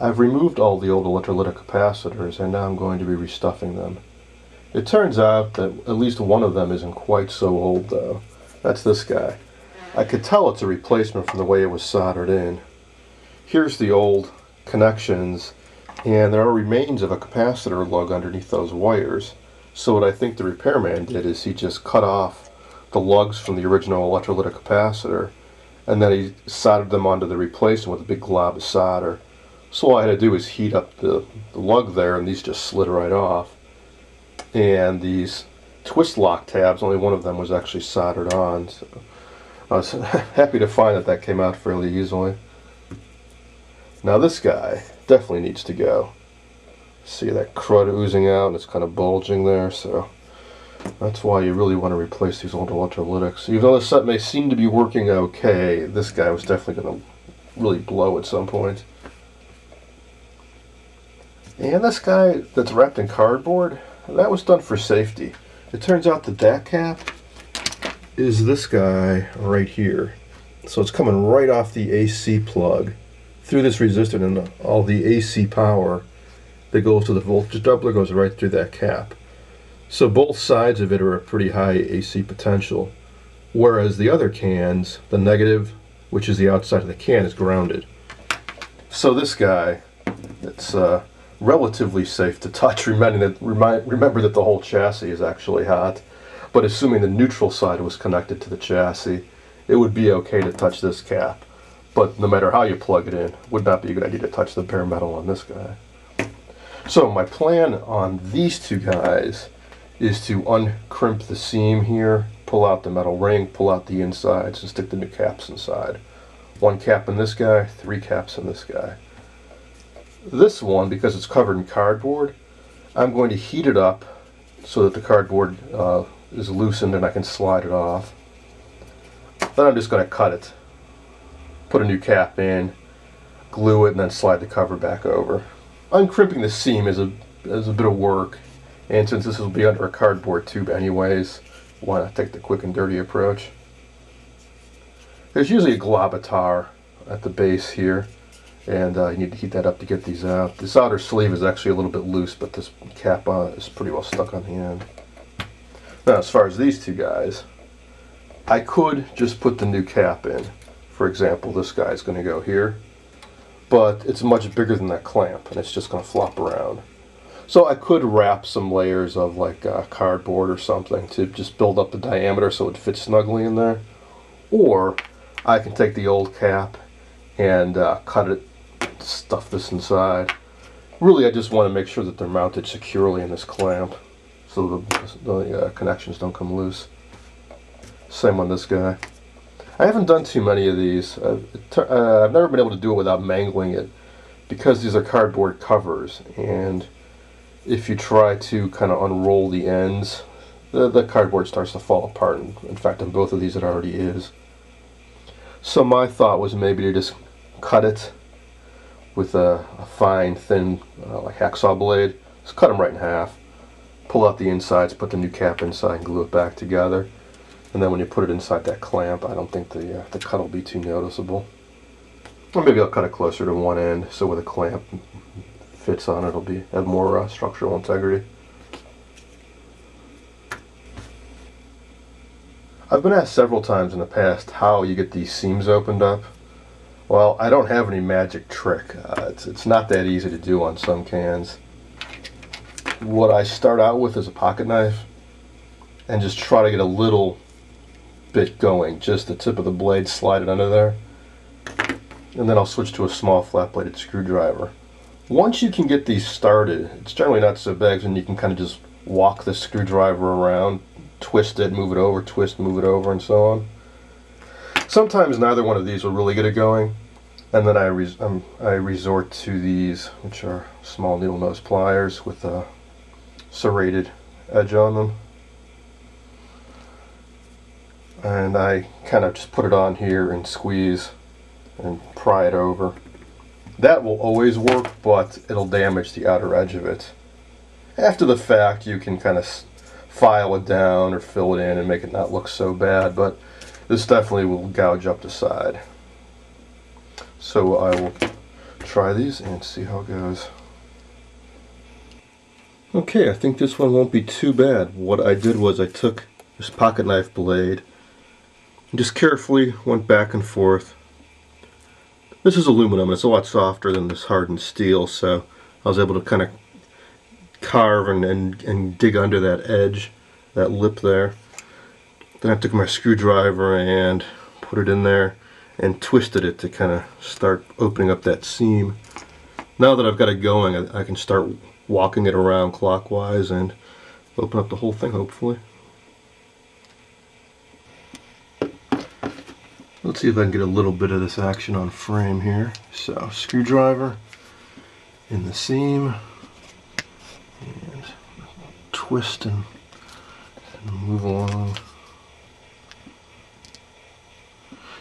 I've removed all the old electrolytic capacitors and now I'm going to be restuffing them. It turns out that at least one of them isn't quite so old though. That's this guy. I could tell it's a replacement from the way it was soldered in. Here's the old connections and there are remains of a capacitor lug underneath those wires. So what I think the repairman did is he just cut off the lugs from the original electrolytic capacitor and then he soldered them onto the replacement with a big glob of solder. So all I had to do was heat up the, the lug there and these just slid right off. And these twist lock tabs, only one of them was actually soldered on. So I was happy to find that that came out fairly easily. Now this guy definitely needs to go. See that crud oozing out and it's kind of bulging there, so that's why you really want to replace these old electrolytics. Even though the set may seem to be working okay, this guy was definitely going to really blow at some point. And this guy that's wrapped in cardboard, that was done for safety. It turns out that that cap is this guy right here. So it's coming right off the AC plug through this resistor and all the AC power that goes to the voltage doubler goes right through that cap. So both sides of it are a pretty high AC potential, whereas the other cans, the negative, which is the outside of the can, is grounded. So this guy, it's uh, relatively safe to touch, remembering that, remember that the whole chassis is actually hot, but assuming the neutral side was connected to the chassis, it would be okay to touch this cap. But no matter how you plug it in, would not be a good idea to touch the bare metal on this guy. So my plan on these two guys is to uncrimp the seam here, pull out the metal ring, pull out the insides, and stick the new caps inside. One cap in this guy, three caps in this guy. This one, because it's covered in cardboard, I'm going to heat it up so that the cardboard uh, is loosened and I can slide it off. Then I'm just going to cut it, put a new cap in, glue it, and then slide the cover back over. Uncrimping the seam is a, is a bit of work and since this will be under a cardboard tube anyways, why not take the quick and dirty approach? There's usually a glob of tar at the base here, and uh, you need to heat that up to get these out. This outer sleeve is actually a little bit loose, but this cap is pretty well stuck on the end. Now, as far as these two guys, I could just put the new cap in. For example, this guy is going to go here, but it's much bigger than that clamp, and it's just going to flop around. So I could wrap some layers of like uh, cardboard or something to just build up the diameter so it fits snugly in there. Or I can take the old cap and uh, cut it, stuff this inside. Really I just want to make sure that they're mounted securely in this clamp so the, the uh, connections don't come loose. Same on this guy. I haven't done too many of these. Uh, I've never been able to do it without mangling it because these are cardboard covers and if you try to kind of unroll the ends, the, the cardboard starts to fall apart. And in fact, on both of these it already is. So my thought was maybe to just cut it with a, a fine, thin, uh, like hacksaw blade. Just cut them right in half. Pull out the insides, put the new cap inside, and glue it back together. And then when you put it inside that clamp, I don't think the, uh, the cut will be too noticeable. Or maybe I'll cut it closer to one end, so with a clamp, fits on it'll be have more uh, structural integrity. I've been asked several times in the past how you get these seams opened up. Well, I don't have any magic trick. Uh, it's, it's not that easy to do on some cans. What I start out with is a pocket knife and just try to get a little bit going, just the tip of the blade slide it under there. And then I'll switch to a small flat bladed screwdriver once you can get these started, it's generally not so bad and you can kind of just walk the screwdriver around, twist it, move it over, twist, move it over, and so on. Sometimes neither one of these will really get it going, and then I, res um, I resort to these, which are small needle nose pliers with a serrated edge on them. And I kind of just put it on here and squeeze and pry it over. That will always work, but it'll damage the outer edge of it. After the fact, you can kind of file it down or fill it in and make it not look so bad, but this definitely will gouge up the side. So I will try these and see how it goes. Okay, I think this one won't be too bad. What I did was I took this pocket knife blade and just carefully went back and forth. This is aluminum, it's a lot softer than this hardened steel, so I was able to kind of carve and, and, and dig under that edge, that lip there. Then I took my screwdriver and put it in there and twisted it to kind of start opening up that seam. Now that I've got it going, I, I can start walking it around clockwise and open up the whole thing hopefully. Let's see if I can get a little bit of this action on frame here. So, screwdriver in the seam and twist and, and move along.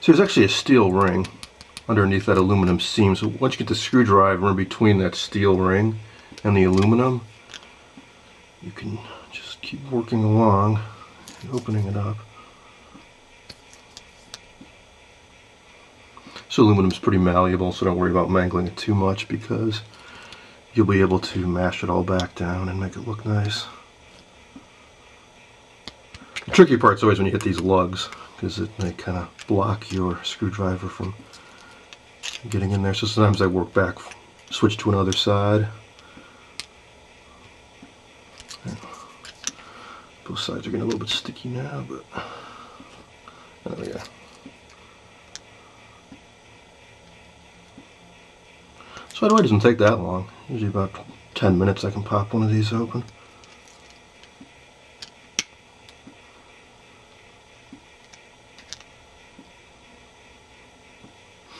See, there's actually a steel ring underneath that aluminum seam. So once you get the screwdriver in between that steel ring and the aluminum, you can just keep working along and opening it up. So aluminum is pretty malleable, so don't worry about mangling it too much because you'll be able to mash it all back down and make it look nice. The tricky part's always when you hit these lugs because it may kind of block your screwdriver from getting in there. So sometimes I work back, switch to another side. Both sides are getting a little bit sticky now, but oh yeah. So it doesn't take that long. Usually about 10 minutes I can pop one of these open.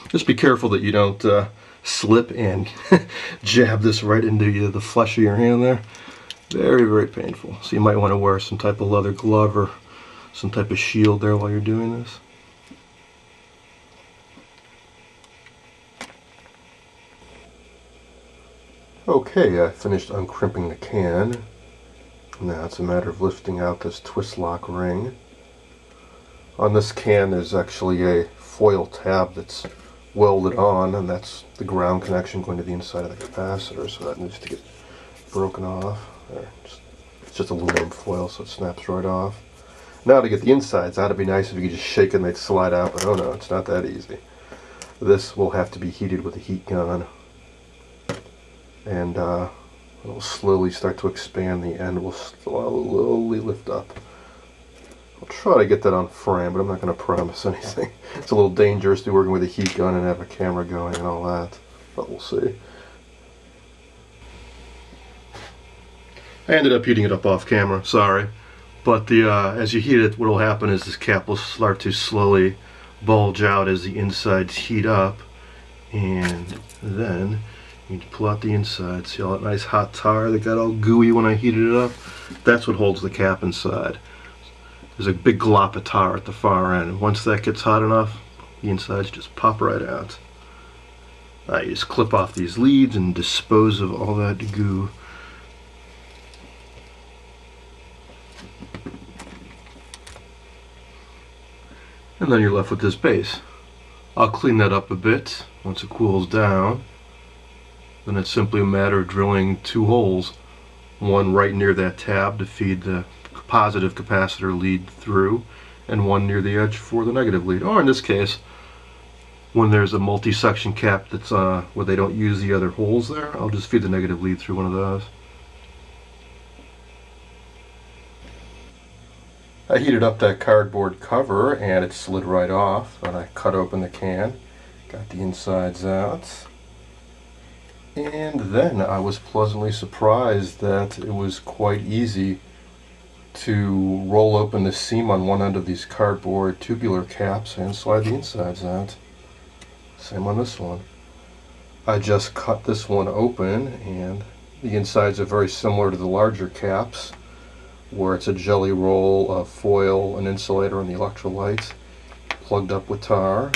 Just be careful that you don't uh, slip and jab this right into the flesh of your hand there. Very, very painful. So you might want to wear some type of leather glove or some type of shield there while you're doing this. Okay, I finished uncrimping the can. Now it's a matter of lifting out this twist lock ring. On this can there's actually a foil tab that's welded on and that's the ground connection going to the inside of the capacitor so that needs to get broken off. Just, it's just aluminum foil so it snaps right off. Now to get the insides, that'd be nice if you could just shake and they'd slide out, but oh no, it's not that easy. This will have to be heated with a heat gun and uh, it'll slowly start to expand. The end will slowly lift up. I'll try to get that on frame, but I'm not going to promise anything. It's a little dangerous to be working with a heat gun and have a camera going and all that, but we'll see. I ended up heating it up off camera, sorry. But the uh, as you heat it, what will happen is this cap will start to slowly bulge out as the insides heat up. And then you pull out the inside. See all that nice hot tar that got all gooey when I heated it up? That's what holds the cap inside. There's a big glop of tar at the far end. Once that gets hot enough, the insides just pop right out. I just clip off these leads and dispose of all that goo. And then you're left with this base. I'll clean that up a bit once it cools down. Then it's simply a matter of drilling two holes, one right near that tab to feed the positive capacitor lead through and one near the edge for the negative lead. Or in this case, when there's a multi-section cap that's uh, where they don't use the other holes there, I'll just feed the negative lead through one of those. I heated up that cardboard cover and it slid right off. And I cut open the can, got the insides out. And then I was pleasantly surprised that it was quite easy to roll open the seam on one end of these cardboard tubular caps and slide the insides out. Same on this one. I just cut this one open and the insides are very similar to the larger caps where it's a jelly roll of foil, an insulator, and the electrolyte plugged up with tar.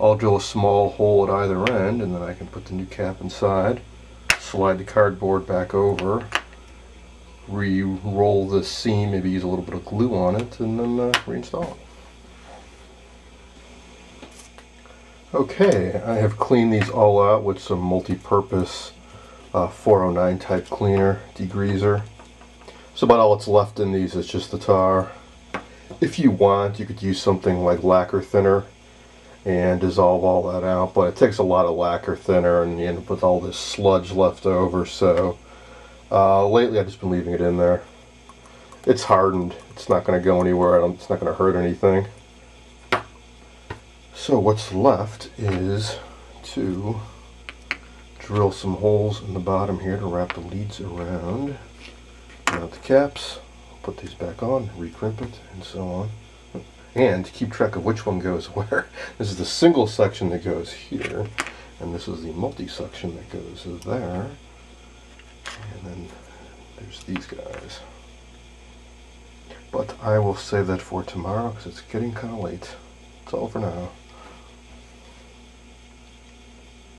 I'll drill a small hole at either end and then I can put the new cap inside, slide the cardboard back over, re-roll the seam, maybe use a little bit of glue on it, and then uh, reinstall it. Okay, I have cleaned these all out with some multi-purpose uh, 409 type cleaner, degreaser. So about all that's left in these is just the tar. If you want, you could use something like lacquer thinner and dissolve all that out, but it takes a lot of lacquer thinner and you end up with all this sludge left over, so uh, lately I've just been leaving it in there. It's hardened, it's not going to go anywhere, it's not going to hurt anything. So what's left is to drill some holes in the bottom here to wrap the leads around. Mount the caps, put these back on, recrimp it, and so on. And to keep track of which one goes where, this is the single section that goes here, and this is the multi-section that goes there. And then there's these guys. But I will save that for tomorrow because it's getting kind of late. It's all for now.